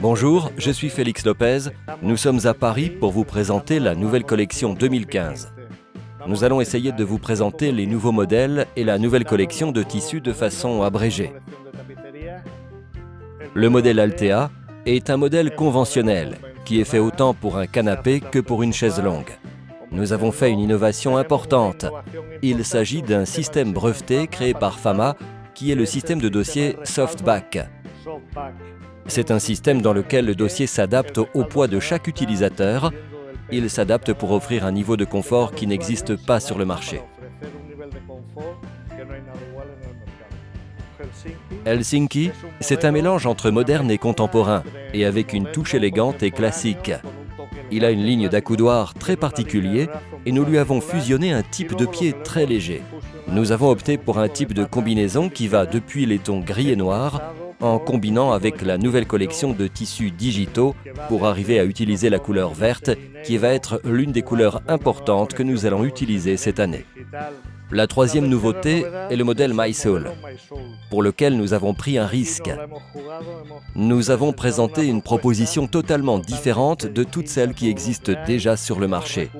Bonjour, je suis Félix Lopez. Nous sommes à Paris pour vous présenter la nouvelle collection 2015. Nous allons essayer de vous présenter les nouveaux modèles et la nouvelle collection de tissus de façon abrégée. Le modèle Altea est un modèle conventionnel qui est fait autant pour un canapé que pour une chaise longue. Nous avons fait une innovation importante. Il s'agit d'un système breveté créé par Fama qui est le système de dossier Softback. C'est un système dans lequel le dossier s'adapte au poids de chaque utilisateur. Il s'adapte pour offrir un niveau de confort qui n'existe pas sur le marché. Helsinki, c'est un mélange entre moderne et contemporain, et avec une touche élégante et classique. Il a une ligne d'accoudoir très particulier et nous lui avons fusionné un type de pied très léger. Nous avons opté pour un type de combinaison qui va depuis les tons gris et noirs en combinant avec la nouvelle collection de tissus digitaux pour arriver à utiliser la couleur verte qui va être l'une des couleurs importantes que nous allons utiliser cette année. La troisième nouveauté est le modèle MySoul, pour lequel nous avons pris un risque. Nous avons présenté une proposition totalement différente de toutes celles qui existent déjà sur le marché.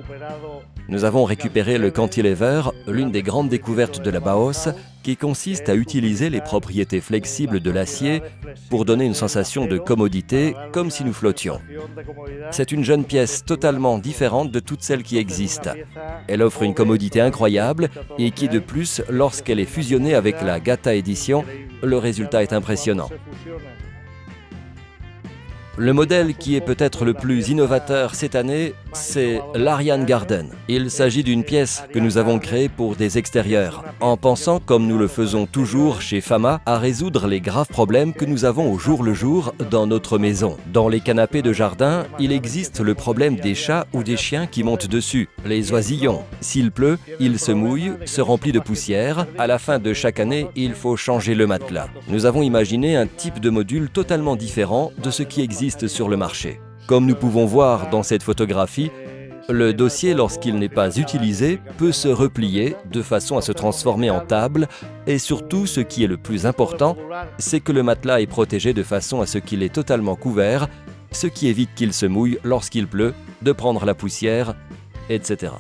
Nous avons récupéré le cantilever, l'une des grandes découvertes de la Baos, qui consiste à utiliser les propriétés flexibles de l'acier pour donner une sensation de commodité comme si nous flottions. C'est une jeune pièce totalement différente de toutes celles qui existent. Elle offre une commodité incroyable et qui de plus, lorsqu'elle est fusionnée avec la Gata Edition, le résultat est impressionnant. Le modèle qui est peut-être le plus innovateur cette année, c'est l'Ariane Garden. Il s'agit d'une pièce que nous avons créée pour des extérieurs, en pensant, comme nous le faisons toujours chez Fama, à résoudre les graves problèmes que nous avons au jour le jour dans notre maison. Dans les canapés de jardin, il existe le problème des chats ou des chiens qui montent dessus, les oisillons. S'il pleut, ils se mouillent, se remplissent de poussière. À la fin de chaque année, il faut changer le matelas. Nous avons imaginé un type de module totalement différent de ce qui existe sur le marché. Comme nous pouvons voir dans cette photographie, le dossier, lorsqu'il n'est pas utilisé, peut se replier de façon à se transformer en table et surtout, ce qui est le plus important, c'est que le matelas est protégé de façon à ce qu'il est totalement couvert, ce qui évite qu'il se mouille lorsqu'il pleut, de prendre la poussière, etc.